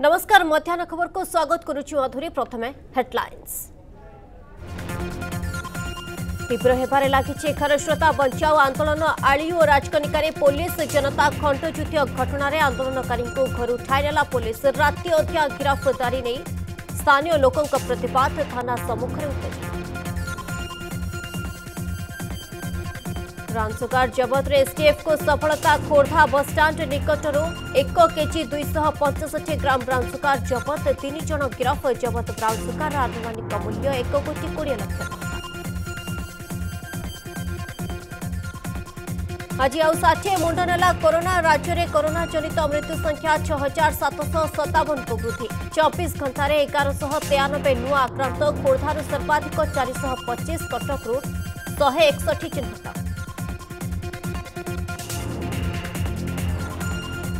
नमस्कार मध्यान खबर को स्वागत करुचु अधूरी प्रथम हेडलाइंस তীব্র হেবারে লাগিছে খরস্রোতা বঞ্চাও আন্দোলন আলি ও রাজকনিকারে পুলিশ জনতা খণ্ডযুদ্ধ ঘটনায় আন্দোলনকারী ঘর উঠাইনেলা পুলিশ রাতে অধ্যা গিরফদারি নেই স্থানীয় লোক প্রতবাদ থানা সম্মুখে উত্তেজনা ରାଂସୁଗାର ଜବତରେ ଏସ୍ଟିଏଫ୍କୁ ସଫଳତା ଖୋର୍ଦ୍ଧା ବସ୍ଷ୍ଟାଣ୍ଡ ନିକଟରୁ ଏକ କେଜି ଦୁଇଶହ ପଞ୍ଚଷଠି ଗ୍ରାମ ରାଂସୁଗାର ଜବତ ତିନି ଜଣ ଗିରଫ ଜବତ ରାଂସୁଗାର ଆନୁମାନିକ ମୂଲ୍ୟ ଏକ କୋଟି କୋଡ଼ିଏ ଲକ୍ଷ ଆଜି ଆଉ ଷାଠିଏ ମୁଣ୍ଡ ନେଲା କରୋନା ରାଜ୍ୟରେ କରୋନା ଜନିତ ମୃତ୍ୟୁ ସଂଖ୍ୟା ଛଅ ହଜାର ସାତଶହ ସତାବନକୁ ବୃଦ୍ଧି ଚବିଶ ଘଣ୍ଟାରେ ଏଗାରଶହ ତେୟାନବେ ନୂଆ ଆକ୍ରାନ୍ତ ଖୋର୍ଦ୍ଧାରୁ ସର୍ବାଧିକ ଚାରିଶହ ପଚିଶ କଟକରୁ ଶହେ एकसठी चिन्हित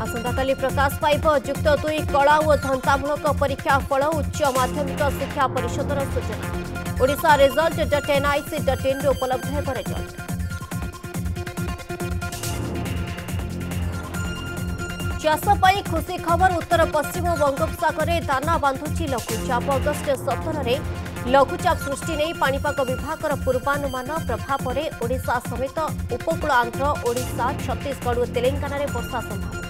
ଆସନ୍ତାକାଲି ପ୍ରକାଶ ପାଇବ ଯୁକ୍ତ ଦୁଇ କଳା ଓ ଧନ୍ଦାମୂଳକ ପରୀକ୍ଷା ଫଳ ଉଚ୍ଚ ମାଧ୍ୟମିକ ଶିକ୍ଷା ପରିଷଦର ସୂଚନା Odisha result dot NIC dot ଇନ୍ରେ ଉପଲବ୍ଧ ହେବ ରେଜଲ୍ଟ ଚାଷ ପାଇଁ ଖୁସି ଖବର ଉତ୍ତର ପଶ୍ଚିମ ବଙ୍ଗୋପସାଗରରେ ଦାନା ବାନ୍ଧୁଛି ଲଘୁଚାପ ଅଗଷ୍ଟ ସତରରେ ଲଘୁଚାପ ସୃଷ୍ଟି ନେଇ ପାଣିପାଗ ବିଭାଗର ପୂର୍ବାନୁମାନ ପ୍ରଭାବରେ ଓଡ଼ିଶା ସମେତ ଉପକୂଳ ଆନ୍ଧ୍ର ଓଡ଼ିଶା ଛତିଶଗଡ଼ ଓ ତେଲେଙ୍ଗାନାରେ ବର୍ଷା ସମ୍ଭାବନା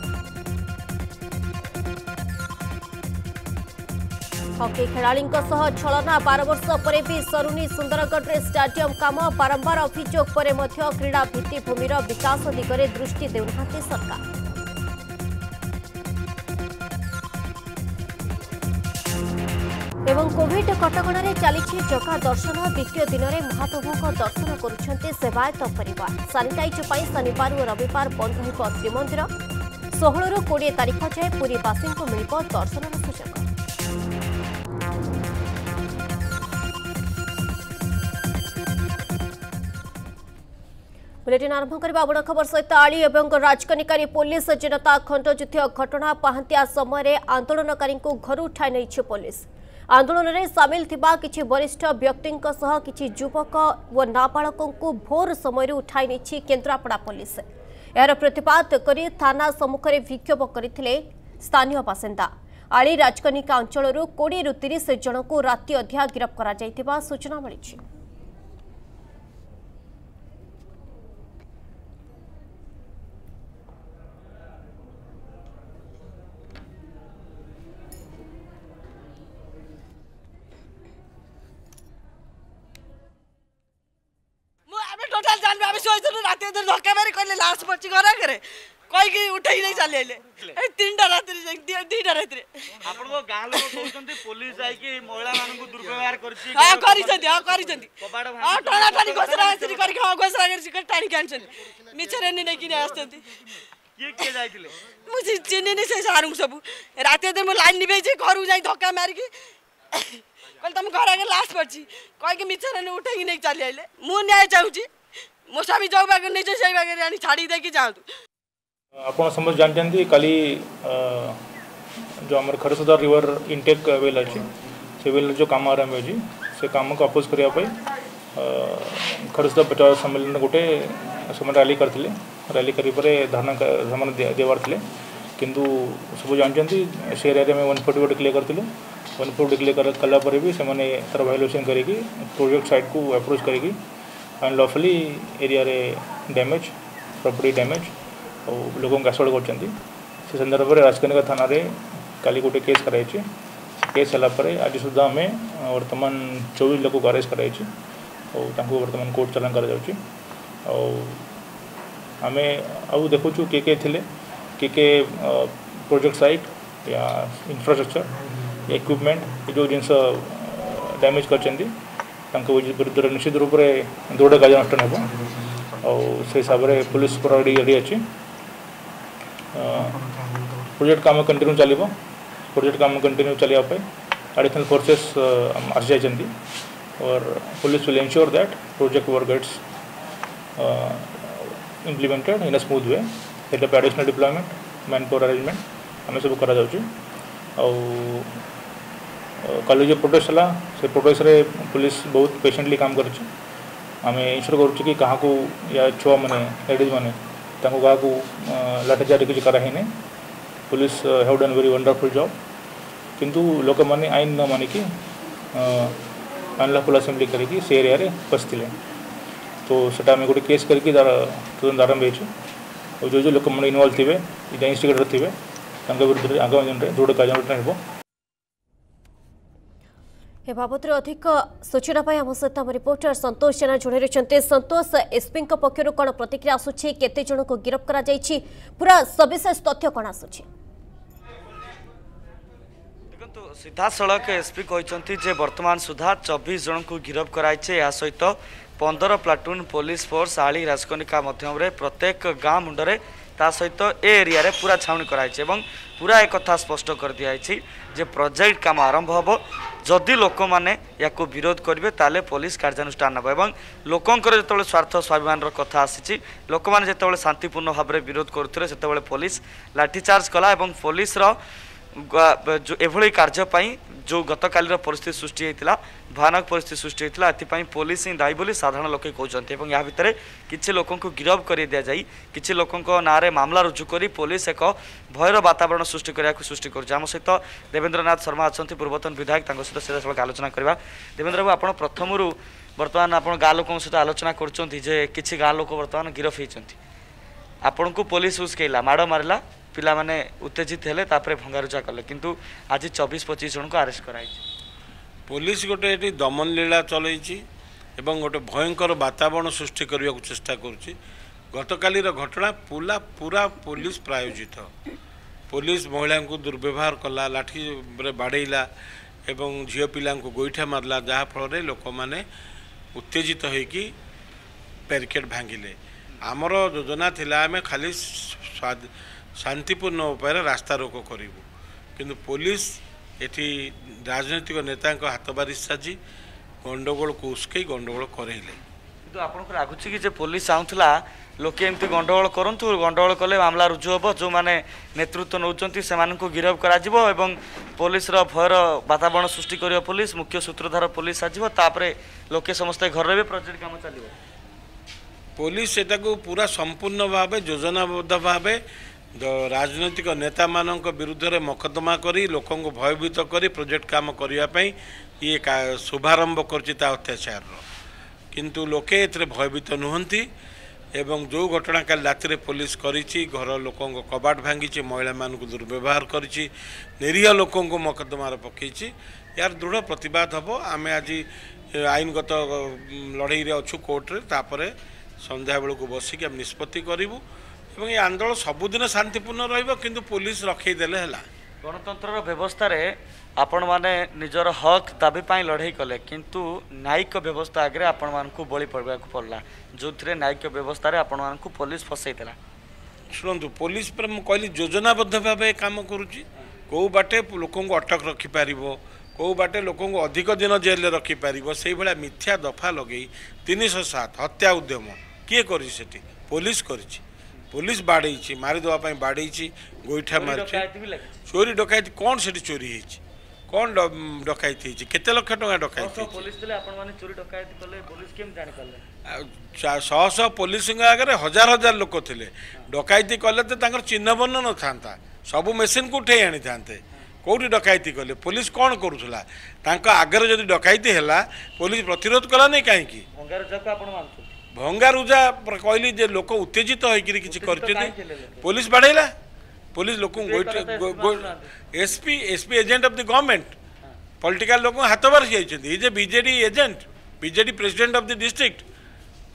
ହକି ଖେଳାଳିଙ୍କ ସହ ଛଳନା ବାର ବର୍ଷ ପରେ ବି ସରୁନି ସୁନ୍ଦରଗଡ଼ରେ ଷ୍ଟାଡିୟମ୍ କାମ ବାରମ୍ବାର ଅଭିଯୋଗ ପରେ ମଧ୍ୟ କ୍ରୀଡ଼ା ଭିତ୍ତିଭୂମିର ବିକାଶ ଦିଗରେ ଦୃଷ୍ଟି ଦେଉନାହାନ୍ତି ସରକାର ଏବଂ କୋଭିଡ୍ କଟକଣାରେ ଚାଲିଛି ଜଗା ଦର୍ଶନ ଦ୍ୱିତୀୟ ଦିନରେ ମହାପ୍ରଭୁଙ୍କ ଦର୍ଶନ କରୁଛନ୍ତି ସେବାୟତ ପରିବାର ସାନିଟାଇଜ୍ ପାଇଁ ଶନିବାର ଓ ରବିବାର ବନ୍ଦ ରହିବ ଶ୍ରୀମନ୍ଦିର ଷୋହଳରୁ କୋଡ଼ିଏ ତାରିଖ ଯାଏଁ ପୁରୀବାସୀଙ୍କୁ ମିଳିବ ଦର୍ଶନର ସୁଯୋଗ बुलेटिन आरंभ करने बड़ खबर सहित आली और राजकनिकार पुलिस जनता अखंड युद्ध घटना पहांतिया समय आंदोलनकारी घर उठाई नहीं पुलिस आंदोलन में सामिल या कि वरिष्ठ व्यक्ति कि युवक व नाबाड़क भोर समय उठाई नहीं केन्द्रापड़ा पुलिस यार प्रतिवाद कर थाना सम्मुखें विक्षोभ कर स्थानीय बासिंदा आली राजकनिका अंचल कोड़े तीस जन को राति अधिया गिरफ्त कर सूचना मिली ଟୋଟାଲ ଜାଣିବେ ଆମେ ଶୋଇଥିଲୁ ରାତି ଧକ୍କା ମାରି କହିଲେ ଲାଷ୍ଟ ପଡ଼ିଛି ଘର ଆଗରେ କହିକି ଉଠେଇ ନେଇ ଚାଲି ଆଇଲେ ଏଇ ତିନିଟା ରାତିରେ ଦିଟା ରାତିରେ ଆପଣଙ୍କ ଗାଁ ଲୋକ କହୁଛନ୍ତି ପୋଲିସ ଯାଇକି ମହିଳାମାନଙ୍କୁ ଦୁର୍ବ୍ୟବହାର କରିଛି ହଁ କରିଛନ୍ତି ହଁ କରିଛନ୍ତି ହଁ ଟଣା ଟାଣି ଘୋଷରା ଘୋଷରି କରିକି ହଁ ଘୋଷରା ଘୋଷରି କରି ଟାଣିକି ଆଣିଛନ୍ତି ମିଛରେ ନେଇକି ଆସିଛନ୍ତି ମୁଁ ଚିହ୍ନିନି ସେ ସାରଙ୍କୁ ସବୁ ରାତି ମୁଁ ଲାଇନ୍ ନିଭେଇଛି ଘରକୁ ଯାଇ ଧକ୍କା ମାରିକି କହିଲେ ତମ ଘର ଆଗରେ ଲାଷ୍ଟ ପଡ଼ିଛି କହିକି ମିଛରେ ଉଠେଇକି ନେଇକି ଚାଲି ଆଇଲେ ମୁଁ ନ୍ୟାୟ ଚାହୁଁଛି मोसामी तो। जो बैग नहीं चाहिए बैग यानी छाड़ी दे कि जहाँ तू अपन समझ जान जान्दी जो हमारे खरसदार रिवर इंटेक वेल अच्छी से वेल जो काम आ रहा है जी से काम को अपोज करिया पाई खरसदार पेटा सम्मेलन गोटे समय रैली करते रैली करी परे धरना धरना देवार थे किंतु सब जानते से एरिया में वन फोर्टी वो डिक्लेयर कर वन फोर्टी डिक्लेयर कलापर भी से तरह भैल्युएसन करोजेक्ट साइड को अप्रोच करेगी एंड लफली एरिया डैमेज प्रपर्टी डैमेज और लोक आसवाड़ कर सन्दर्भ में राजकनिका थाना का गोटे केस कर केस है आज सुधा आम बर्तमान चौबीस लोक को अरेस्ट कराई और बर्तमान कोर्ट चलाण कर आम आउ देखु किए किए थे किए किए प्रोजेक्ट सैट या इनफ्रास्ट्रक्चर इक्विपमेंट ये जो जिनस डैमेज कर विरुद्ध निश्चित रूप से दृढ़ कार्यानुषान हो हिसाब से पुलिस रेडी अच्छी प्रोजेक्ट कम कंटिन्यू चलो प्रोजेक्ट कम कंटिन्यू चलने एडिशनल फोर्सेस आसी जाती और police will ensure that project work gets implemented in a smooth way additional deployment manpower arrangement आम सब कर कल जो प्रोटेस्ट है से प्रोटेस पुलिस बहुत पेसेंटली काम कर आम इनश्योर करुच्छे छुआ मैंने लेडिज मैंने क्या लाठीचार किसी कराही police have done very wonderful job किंतु लोक मैंने आईन न मानिकी आनलाफुल आसेम्बली करी से एरिया पशि तो सीटा गोटे केस कर तुरंत आरंभ हो जो जो लोक मैंने इनवल्व थे इंस्टिगेटर थे विरुद्ध आगामी दिन में दृढ़ कार्यानुषान है ଏ ବାବଦରେ ଅଧିକ ସୂଚନା ପାଇଁ ଆମ ସହିତ ଆମ ରିପୋର୍ଟର ସନ୍ତୋଷ ଜେନା ଯୋଡ଼ି ରହିଛନ୍ତି ସନ୍ତୋଷ ଏସ୍ପିଙ୍କ ପକ୍ଷରୁ କ'ଣ ପ୍ରତିକ୍ରିୟା ଆସୁଛି କେତେ ଜଣଙ୍କୁ ଗିରଫ କରାଯାଇଛି ପୁରା ସବିଶେଷ ତଥ୍ୟ କ'ଣ ଆସୁଛି ଦେଖନ୍ତୁ ସିଧାସଳଖ ଏସ୍ପି କହିଛନ୍ତି ଯେ ବର୍ତ୍ତମାନ ସୁଦ୍ଧା ଚବିଶ ଜଣଙ୍କୁ ଗିରଫ କରାଯାଇଛି ଏହା ସହିତ ପନ୍ଦର ପ୍ଲାଟୁନ୍ ପୋଲିସ ଫୋର୍ସ ଆଳି ରାଜକନିକା ମାଧ୍ୟମରେ ପ୍ରତ୍ୟେକ ଗାଁ ମୁଣ୍ଡରେ ତା ସହିତ ଏ ଏରିଆରେ ପୁରା ଛାଉଣି କରାହେଇଛି ଏବଂ ପୁରା ଏକଥା ସ୍ପଷ୍ଟ କରିଦିଆହେଇଛି ଯେ ପ୍ରୋଜେକ୍ଟ କାମ ଆରମ୍ଭ ହେବ ଯଦି ଲୋକମାନେ ୟାକୁ ବିରୋଧ କରିବେ ତାହେଲେ ପୋଲିସ କାର୍ଯ୍ୟାନୁଷ୍ଠାନ ନେବ ଏବଂ ଲୋକଙ୍କର ଯେତେବେଳେ ସ୍ୱାର୍ଥ ସ୍ୱାଭିମାନର କଥା ଆସିଛି ଲୋକମାନେ ଯେତେବେଳେ ଶାନ୍ତିପୂର୍ଣ୍ଣ ଭାବରେ ବିରୋଧ କରୁଥିଲେ ସେତେବେଳେ ପୋଲିସ ଲାଠିଚାର୍ଜ କଲା ଏବଂ ପୋଲିସର एभଳି କାର୍ଯ୍ୟ ପାଇଁ ଯେଉଁ ଗତକାଲିର ପରିସ୍ଥିତି ସୃଷ୍ଟି ହୋଇଥିଲା ଭୟାନକ ପରିସ୍ଥିତି ସୃଷ୍ଟି ହୋଇଥିଲା ଏଥିପାଇଁ ପୋଲିସ ହିଁ ଦାୟୀ ବୋଲି ସାଧାରଣ ଲୋକେ କହୁଛନ୍ତି ଏବଂ ଏହା ଭିତରେ କିଛି ଲୋକଙ୍କୁ ଗିରଫ କରି ଦିଆଯାଇ କିଛି ଲୋକଙ୍କ ନାଁରେ ମାମଲା ରୁଜୁ କରି ପୋଲିସ ଏକ ଭୟର ବାତାବରଣ ସୃଷ୍ଟି କରିବାକୁ ସୃଷ୍ଟି କରୁଛି ଆମ ସହିତ ଦେବେନ୍ଦ୍ରନାଥ ଶର୍ମା ଅଛନ୍ତି ପୂର୍ବତନ ବିଧାୟକ ତାଙ୍କ ସହିତ ସିଧାସଳଖ ଆଲୋଚନା କରିବା ଦେବେନ୍ଦ୍ର ବାବୁ ଆପଣ ପ୍ରଥମରୁ ବର୍ତ୍ତମାନ ଆପଣ ଗାଁ ଲୋକଙ୍କ ସହିତ ଆଲୋଚନା କରୁଛନ୍ତି ଯେ କିଛି ଗାଁ ଲୋକ ବର୍ତ୍ତମାନ ଗିରଫ ହୋଇଛନ୍ତି ଆପଣଙ୍କୁ ପୋଲିସ ଉସ୍କେଇଲା ମାଡ଼ ମାରିଲା ପିଲାମାନେ ଉତ୍ତେଜିତ ହେଲେ ତାପରେ ଭଙ୍ଗାରୁଜା କଲେ କିନ୍ତୁ ଆଜି ଚବିଶ ପଚିଶ ଜଣଙ୍କୁ ଆରେଷ୍ଟ କରାଯାଇଛି ପୋଲିସ ଗୋଟେ ଏଠି ଦମନ ଲୀଳା ଚଲେଇଛି ଏବଂ ଗୋଟେ ଭୟଙ୍କର ବାତାବରଣ ସୃଷ୍ଟି କରିବାକୁ ଚେଷ୍ଟା କରୁଛି ଗତକାଲିର ଘଟଣା ପୁରା ପୁରା ପୋଲିସ ପ୍ରାୟୋଜିତ ପୋଲିସ ମହିଳାଙ୍କୁ ଦୁର୍ବ୍ୟବହାର କଲା ଲାଠିରେ ବାଡ଼େଇଲା ଏବଂ ଝିଅ ପିଲାଙ୍କୁ ଗୋଇଠା ମାରିଲା ଯାହାଫଳରେ ଲୋକମାନେ ଉତ୍ତେଜିତ ହୋଇକି ପ୍ୟାରିକେଟ୍ ଭାଙ୍ଗିଲେ ଆମର ଯୋଜନା ଥିଲା ଆମେ ଖାଲି ସ୍ୱାଦ ଶାନ୍ତିପୂର୍ଣ୍ଣ ଉପାୟରେ ରାସ୍ତାରୋକ କରିବୁ କିନ୍ତୁ ପୋଲିସ ଏଠି ରାଜନୈତିକ ନେତାଙ୍କ ହାତ ବାରିଶ ସାଜି ଗଣ୍ଡଗୋଳକୁ ଉସ୍କେଇ ଗଣ୍ଡଗୋଳ କରେଇଲେ କିନ୍ତୁ ଆପଣଙ୍କୁ ଲାଗୁଛି କି ଯେ ପୋଲିସ ଚାହୁଁଥିଲା ଲୋକେ ଏମିତି ଗଣ୍ଡଗୋଳ କରନ୍ତୁ ଗଣ୍ଡଗୋଳ କଲେ ମାମଲା ରୁଜୁ ହେବ ଯେଉଁମାନେ ନେତୃତ୍ୱ ନେଉଛନ୍ତି ସେମାନଙ୍କୁ ଗିରଫ କରାଯିବ ଏବଂ ପୋଲିସର ଭୟର ବାତାବରଣ ସୃଷ୍ଟି କରିବ ପୋଲିସ ମୁଖ୍ୟ ସୂତ୍ରଧାର ପୋଲିସ ଆସିବ ତାପରେ ଲୋକେ ସମସ୍ତେ ଘରେ ବି ପ୍ରୋଜେକ୍ଟ କାମ ଚାଲିବ ପୋଲିସ ସେଟାକୁ ପୁରା ସମ୍ପୂର୍ଣ୍ଣ ଭାବେ ଯୋଜନାବଦ୍ଧ ଭାବେ ରାଜନୈତିକ ନେତାମାନଙ୍କ ବିରୁଦ୍ଧରେ ମକଦ୍ଦମା କରି ଲୋକଙ୍କୁ ଭୟଭୀତ କରି ପ୍ରୋଜେକ୍ଟ କାମ କରିବା ପାଇଁ ଇଏ ଶୁଭାରମ୍ଭ କରିଛି ତା ଅତ୍ୟାଚାରର କିନ୍ତୁ ଲୋକେ ଏଥିରେ ଭୟଭୀତ ନୁହନ୍ତି ଏବଂ ଯେଉଁ ଘଟଣା କାଲି ରାତିରେ ପୋଲିସ କରିଛି ଘର ଲୋକଙ୍କ କବାଟ ଭାଙ୍ଗିଛି ମହିଳାମାନଙ୍କୁ ଦୁର୍ବ୍ୟବହାର କରିଛି ନିରୀହ ଲୋକଙ୍କୁ ମକଦ୍ଦମାରେ ପକାଇଛି ୟାର ଦୃଢ଼ ପ୍ରତିବାଦ ହେବ ଆମେ ଆଜି ଆଇନଗତ ଲଢ଼େଇରେ ଅଛୁ କୋର୍ଟରେ ତାପରେ ସନ୍ଧ୍ୟାବେଳକୁ ବସିକି ଆମେ ନିଷ୍ପତ୍ତି କରିବୁ এবং এই আন্দোলন সবুদিন শান্তিপূর্ণ রহব কিন্তু পুলিশ রখাইদেলে হল গণতন্ত্রর ব্যবস্থায় আপন মানে নিজের হক দাবি পাই লড়াই কলে কিন্তু ন্যায়িক ব্যবস্থা আগে আপন মানুষ বলি পড়া পড়লা যে ন্যায়িক ব্যবস্থায় আপন মানুষ পুলিশ ফসাইলা শুণু পুলিশ মু কহিলি যোজনাবদ্ধ ভাবে কাম করুছি কেউ বাটে লোক অটক রখিপারিব কেউ বাটে লোক অধিক দিন জেলে রখিপারিব সেইভাবে মিথ্যা দফা লগাই তিনশো সাত হত্যা উদ্যম কি করি সেটি পুলিশ করেছে ପୋଲିସ ବାଡ଼େଇଛି ମାରିଦେବା ପାଇଁ ବାଡ଼େଇଛି ଗୋଇଠା ମାରିଛି ଚୋରି ଡକାୟତି କ'ଣ ସେଠି ଚୋରି ହେଇଛି କ'ଣ ଡକାୟତି ହେଇଛି କେତେ ଲକ୍ଷ ଟଙ୍କା ଡକାୟତି ଶହ ଶହ ପୋଲିସଙ୍କ ଆଗରେ ହଜାର ହଜାର ଲୋକ ଥିଲେ ଡକାୟତି କଲେ ତ ତାଙ୍କର ଚିହ୍ନବର୍ଣ୍ଣ ନଥାନ୍ତା ସବୁ ମେସିନ୍କୁ ଉଠେଇ ଆଣିଥାନ୍ତେ କେଉଁଠି ଡକାୟତି କଲେ ପୋଲିସ କ'ଣ କରୁଥିଲା ତାଙ୍କ ଆଗରେ ଯଦି ଡକାୟତି ହେଲା ପୋଲିସ ପ୍ରତିରୋଧ କଲାନି କାହିଁକି ଭଙ୍ଗାରୁଜା କହିଲି ଯେ ଲୋକ ଉତ୍ତେଜିତ ହୋଇକିରି କିଛି କରିଛନ୍ତି ପୋଲିସ ବାଡ଼େଇଲା ପୋଲିସ ଲୋକଙ୍କୁ SP SP agent of the government political ଲୋକଙ୍କୁ ହାତବାର ହେଇଯାଇଛନ୍ତି is a BJD agent BJD president of the district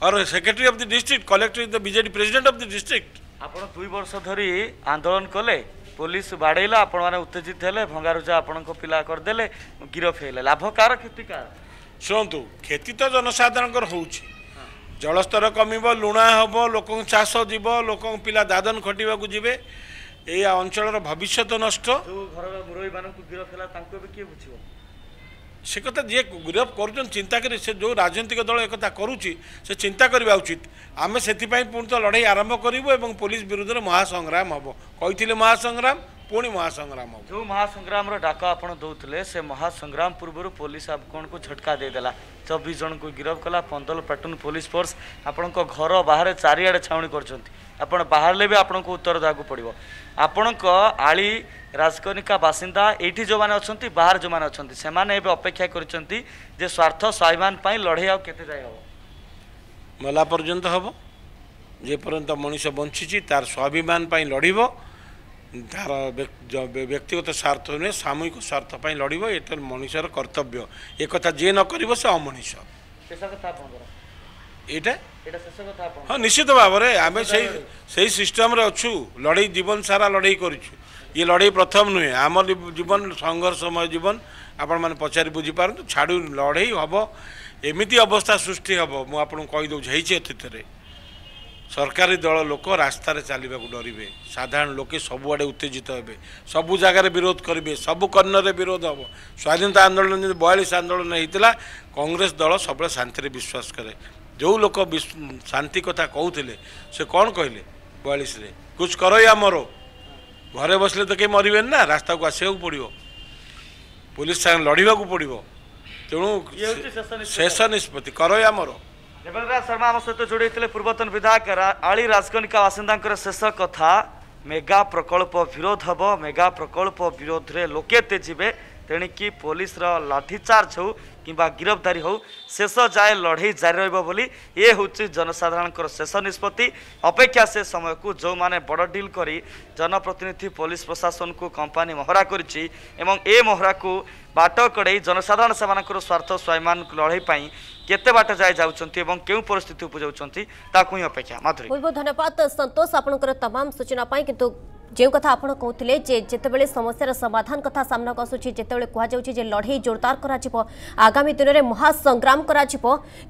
or secretary of the district collector is the BJD president of the district ଆପଣ ଦୁଇ ବର୍ଷ ଧରି ଆନ୍ଦୋଳନ କଲେ ପୋଲିସ ବାଡ଼େଇଲା ଆପଣମାନେ ଉତ୍ତେଜିତ ହେଲେ ଭଙ୍ଗାରୁଜା ଆପଣଙ୍କ ପିଲା କରିଦେଲେ ଗିରଫ ହେଇଗଲେ ଲାଭ କାହାର କ୍ଷତି କାହାର ଶୁଣନ୍ତୁ କ୍ଷତି ତ ଜନସାଧାରଣଙ୍କର ହେଉଛି ଜଳସ୍ତର କମିବ ଲୁଣା ହେବ ଲୋକଙ୍କ ଚାଷ ଯିବ ଲୋକଙ୍କ ପିଲା ଦାଦନ ଖଟିବାକୁ ଯିବେ ଏଇ ଅଞ୍ଚଳର ଭବିଷ୍ୟତ ନଷ୍ଟ ସେ କଥା ଯିଏ ଗିରଫ କରୁଛନ୍ତି ଚିନ୍ତା କରି ସେ ଯେଉଁ ରାଜନୈତିକ ଦଳ ଏକଥା କରୁଛି ସେ ଚିନ୍ତା କରିବା ଉଚିତ ଆମେ ସେଥିପାଇଁ ପୁଣି ତ ଲଢ଼େଇ ଆରମ୍ଭ କରିବୁ ଏବଂ ପୋଲିସ ବିରୁଦ୍ଧରେ ମହାସଂଗ୍ରାମ ହେବ କହିଥିଲେ ମହାସଂଗ୍ରାମ ପୁଣି ମହାସଂଗ୍ରାମ ହେବ ଯେଉଁ ମହାସଂଗ୍ରାମର ଡାକ ଆପଣ ଦେଉଥିଲେ ସେ ମହାସଂଗ୍ରାମ ପୂର୍ବରୁ ପୋଲିସ ଆପଣଙ୍କୁ ଝଟକା ଦେଇଦେଲା ଚବିଶ ଜଣଙ୍କୁ ଗିରଫ କଲା ପନ୍ଦର ପ୍ଲାଟୁନ୍ ପୋଲିସ ଫୋର୍ସ ଆପଣଙ୍କ ଘର ବାହାରେ ଚାରିଆଡ଼େ ଛାଉଣି କରିଛନ୍ତି ଆପଣ ବାହାରିଲେ ବି ଆପଣଙ୍କୁ ଉତ୍ତର ଦେବାକୁ ପଡ଼ିବ ଆପଣଙ୍କ ଆଳି ରାଜକନିକା ବାସିନ୍ଦା ଏଇଠି ଯେଉଁମାନେ ଅଛନ୍ତି ବାହାରେ ଯେଉଁମାନେ ଅଛନ୍ତି ସେମାନେ ଏବେ ଅପେକ୍ଷା କରିଛନ୍ତି ଯେ ସ୍ୱାର୍ଥ ସ୍ୱାଭିମାନ ପାଇଁ ଲଢ଼େଇ ଆଉ କେତେ ଯାଏ ହେବ ମେଲା ପର୍ଯ୍ୟନ୍ତ ହେବ ଯେପର୍ଯ୍ୟନ୍ତ ମଣିଷ ବଞ୍ଚିଛି ତାର ସ୍ୱାଭିମାନ ପାଇଁ ଲଢ଼ିବ ତାର ବ୍ୟକ୍ତିଗତ ସ୍ୱାର୍ଥ ନୁହେଁ ସାମୂହିକ ସ୍ୱାର୍ଥ ପାଇଁ ଲଢ଼ିବ ଏଟା ମଣିଷର କର୍ତ୍ତବ୍ୟ ଏ କଥା ଯିଏ ନ କରିବ ସେ ଅମଣିଷ ଏଇଟା ହଁ ନିଶ୍ଚିତ ଭାବରେ ଆମେ ସେଇ ସେଇ ସିଷ୍ଟମରେ ଅଛୁ ଲଢ଼େଇ ଜୀବନ ସାରା ଲଢ଼େଇ କରିଛୁ ଇଏ ଲଢ଼େଇ ପ୍ରଥମ ନୁହେଁ ଆମ ଜୀବନ ସଂଘର୍ଷମୟ ଜୀବନ ଆପଣମାନେ ପଚାରି ବୁଝିପାରନ୍ତୁ ଛାଡ଼ୁ ଲଢ଼େଇ ହେବ ଏମିତି ଅବସ୍ଥା ସୃଷ୍ଟି ହେବ ମୁଁ ଆପଣଙ୍କୁ କହିଦେଉଛି ହେଇଛି ଅତୀତରେ ସରକାରୀ ଦଳ ଲୋକ ରାସ୍ତାରେ ଚାଲିବାକୁ ଡରିବେ ସାଧାରଣ ଲୋକେ ସବୁଆଡ଼େ ଉତ୍ତେଜିତ ହେବେ ସବୁ ଜାଗାରେ ବିରୋଧ କରିବେ ସବୁ କର୍ଣ୍ଣରେ ବିରୋଧ ହେବ ସ୍ୱାଧୀନତା ଆନ୍ଦୋଳନ ଯେମିତି ବୟାଳିଶ ଆନ୍ଦୋଳନ ହେଇଥିଲା କଂଗ୍ରେସ ଦଳ ସବୁବେଳେ ଶାନ୍ତିରେ ବିଶ୍ୱାସ କରେ ଯେଉଁ ଲୋକ ଶାନ୍ତି କଥା କହୁଥିଲେ ସେ କ'ଣ କହିଲେ ବୟାଳିଶରେ କୁଛ କର ୟା ମର ଘରେ ବସିଲେ ତ କେହି ମରିବେନି ନା ରାସ୍ତାକୁ ଆସିବାକୁ ପଡ଼ିବ ପୋଲିସ ସାଙ୍ଗେ ଲଢ଼ିବାକୁ ପଡ଼ିବ ତେଣୁ ଶେଷ ନିଷ୍ପତ୍ତି କର ୟା ମର ଦେବେନ୍ଦ୍ରନାଥ ଶର୍ମା ଆମ ସହିତ ଯୋଡ଼ି ହୋଇଥିଲେ ପୂର୍ବତନ ବିଧାୟକ ଆଳି ରାଜକନିକା ବାସିନ୍ଦାଙ୍କର ଶେଷ କଥା ମେଗା ପ୍ରକଳ୍ପ ବିରୋଧ ହେବ ମେଗା ପ୍ରକଳ୍ପ ବିରୋଧରେ ଲୋକେ ଏତେ ଯିବେ ତେଣିକି ପୋଲିସର ଲାଠିଚାର୍ଜ ହେଉ କିମ୍ବା ଗିରଫଦାରୀ ହେଉ ଶେଷ ଯାଏଁ ଲଢ଼େଇ ଜାରି ରହିବ ବୋଲି ଏ ହେଉଛି ଜନସାଧାରଣଙ୍କର ଶେଷ ନିଷ୍ପତ୍ତି ଅପେକ୍ଷା ସେ ସମୟକୁ ଯେଉଁମାନେ ବଡ଼ ଡିଲ୍ କରି ଜନପ୍ରତିନିଧି ପୋଲିସ ପ୍ରଶାସନକୁ କମ୍ପାନୀ ମହରା କରିଛି ଏବଂ ଏ ମହରାକୁ ବାଟ କଡ଼େଇ ଜନସାଧାରଣ ସେମାନଙ୍କର ସ୍ୱାର୍ଥ ସ୍ୱାଭିମାନ ଲଢ଼େଇ ପାଇଁ কেতে বাট যায় যাচ্ছেন এবং কেউ পরিস্থিতি উপরে যাচ্ছেন তাকে হি অপেক্ষা মাধুরী বহুত বহুত ধন্যবাদ সন্তোষ আপনার তমাম সূচনা পাই কিন্তু যে কথা আপনার কৌলে যে যেতবে সমস্যার সমাধান কথা সামনাকু আসুচি যেতবে কুযাচ্ছে যে লড়াই জোরদার করা আগামী দিনের মহাসংগ্রাম করা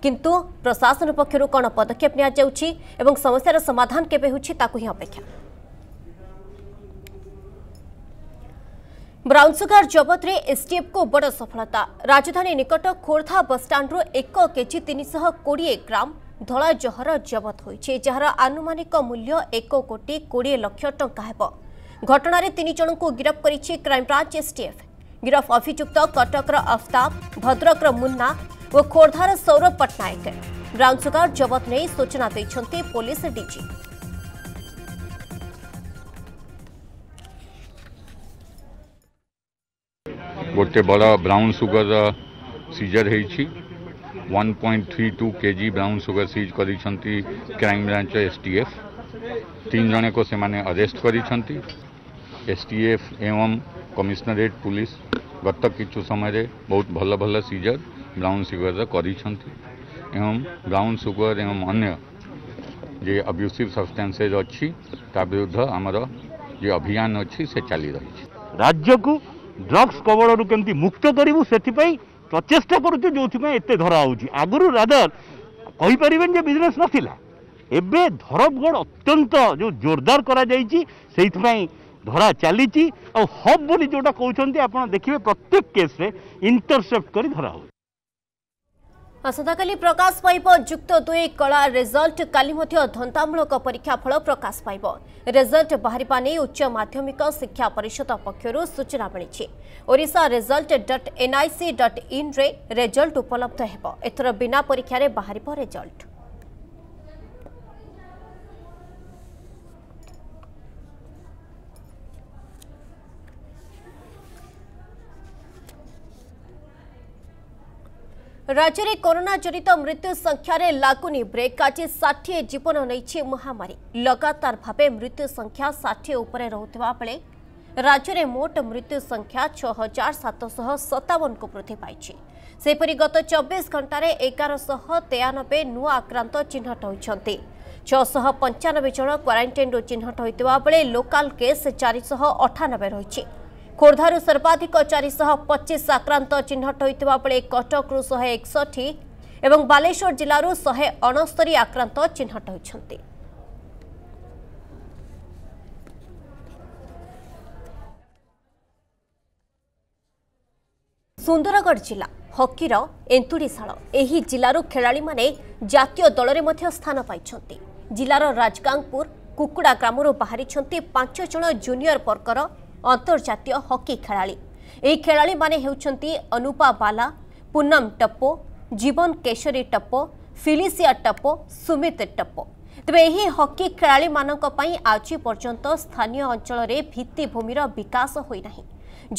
কিন্তু প্রশাসন পক্ষ কোণ পদক্ষেপ নিয়ে এবং সমস্যার সমাধান কেবে হচ্ছে তাকে হি অপেক্ষা ब्राउनसुगार जबत में एसटीएफ को बड़ सफलता राजधानी निकट खोर्धा बस बसस्टाण्रु एक केजी तीन शह कोड़े ग्राम धला जहर जबत हो आनुमानिक मूल्य एक कोटी कोड़े लक्ष टा घटन तीन जन को गिरफ्त कर क्राइमब्रांच एसटीएफ गिरफ अभुक्त कटक अफ्ताब भद्रक मुन्ना और खोर्धार सौरभ पट्टनायक ब्राउनसुगार जबत नहीं सूचना देखते पुलिस डीजी गोटे बड़ ब्राउन सुगर सीजर हो one point three two K G brown sugar seize कर crime branch S T F तीन जन को अरेस्ट कर एस टी एफ एवं कमिशनरेट पुलिस गत कि समय बहुत भल भल सीजर ब्राउन सुगर एवं ब्राउन सुगर एवं अन्य जे अब्यूसिव सब्सटेंसेज अच्छी विरुद्ध आमर जे अभियान अच्छी से चली रही राज्य को ড্রগ্স কবলরু কেমি মুক্ত করবু সে প্রচেষ্টা করুছু যে এতে ধরা হচ্ছে আগর রাদার কইপারিবেন যে বিজনেস নথিলা এবে ধরবগড় অত্যন্ত যে জোরদার করা যাই সেইপাই ধরা চালিছি আব বলে যেটা কৌন আপনার দেখবে প্রত্যেক কেস্রে ইন্টরসেপ্ট করে ধরা হচ্ছে ଆସନ୍ତାକାଲି ପ୍ରକାଶ ପାଇବ ଯୁକ୍ତ ଦୁଇ କଳା ରେଜଲ୍ଟ କାଲି ମଧ୍ୟ ଧନ୍ଦାମୂଳକ ପରୀକ୍ଷାଫଳ ପ୍ରକାଶ ପାଇବ ରେଜଲ୍ଟ ବାହାରିବା ନେଇ ଉଚ୍ଚ ମାଧ୍ୟମିକ ଶିକ୍ଷା ପରିଷଦ ପକ୍ଷରୁ ସୂଚନା ମିଳିଛି Odisha result dot NIC dot ଇନ୍ରେ result ଉପଲବ୍ଧ ହେବ ଏଥର ବିନା ପରୀକ୍ଷାରେ ବାହାରିବ ରେଜଲ୍ଟ રાજ્યરે કોરોના જનિત મૃત્યુ સંખ્યારે લાગુની બ્રેક આજે ષાઠીએ જીવન ନେଇଛି ମହାମାରୀ ଲଗାତାର ଭାବେ ମୃତ୍ୟୁ ସଂଖ୍ୟା ଷାଠିଏ ଉପରେ ରହୁଥିବା ବେଳେ ରାଜ୍ୟରେ ମୋଟ ମୃତ୍ୟୁ ସଂଖ୍ୟା ଛଅ ହଜାର ସାତଶହ ସତାବନକୁ ବୃଦ୍ଧି ପାଇଛି ସେହିପରି ଗତ ଚବିଶ ଘଣ୍ଟାରେ ଏଗାରଶହ ତେୟାନବେ ନୂଆ ଆକ୍ରାନ୍ତ ଚିହ୍ନଟ ହୋଇଛନ୍ତି ଛଅଶହ ପଞ୍ଚାନବେ ଜଣ କ୍ୱାରେଣ୍ଟାଇନ୍ରୁ ଚିହ୍ନଟ ହୋଇଥିବା ବେଳେ ଲୋକାଲ୍ କେସ୍ ଚାରିଶହ ଅଠାନବେ ରହିଛି ଖୋର୍ଦ୍ଧାରୁ ସର୍ବାଧିକ ଚାରିଶହ ପଚିଶ ଆକ୍ରାନ୍ତ ଚିହ୍ନଟ ହୋଇଥିବା ବେଳେ କଟକରୁ ଶହେ ଏକଷଠି ଏବଂ ବାଲେଶ୍ୱର ଜିଲ୍ଲାରୁ ଶହେ ଅଣସ୍ତରି ଆକ୍ରାନ୍ତ ଚିହ୍ନଟ ହୋଇଛନ୍ତି ସୁନ୍ଦରଗଡ଼ ଜିଲ୍ଲା ହକିର ଏନ୍ତୁଡ଼ିଶାଳ ଏହି ଜିଲ୍ଲାରୁ ଖେଳାଳିମାନେ ଜାତୀୟ ଦଳରେ ମଧ୍ୟ ସ୍ଥାନ ପାଇଛନ୍ତି ଜିଲ୍ଲାର ରାଜଗାଙ୍ଗପୁର କୁକୁଡ଼ା ଗ୍ରାମରୁ ବାହାରିଛନ୍ତି ପାଞ୍ଚ ଜଣ ଜୁନିୟର ବର୍ଗର ଅନ୍ତର୍ଜାତୀୟ ହକି ଖେଳାଳି ଏହି ଖେଳାଳିମାନେ ହେଉଛନ୍ତି ଅନୁପା ବାଲା ପୁନମ ଟପୋ ଜୀବନ କେଶରୀ ଟପୋ ଫିଲିସିଆ ଟପୋ ସୁମିତ ଟପୋ ତେବେ ଏହି ହକି ଖେଳାଳିମାନଙ୍କ ପାଇଁ ଆଜି ପର୍ଯ୍ୟନ୍ତ ସ୍ଥାନୀୟ ଅଞ୍ଚଳରେ ଭିତ୍ତିଭୂମିର ବିକାଶ ହୋଇନାହିଁ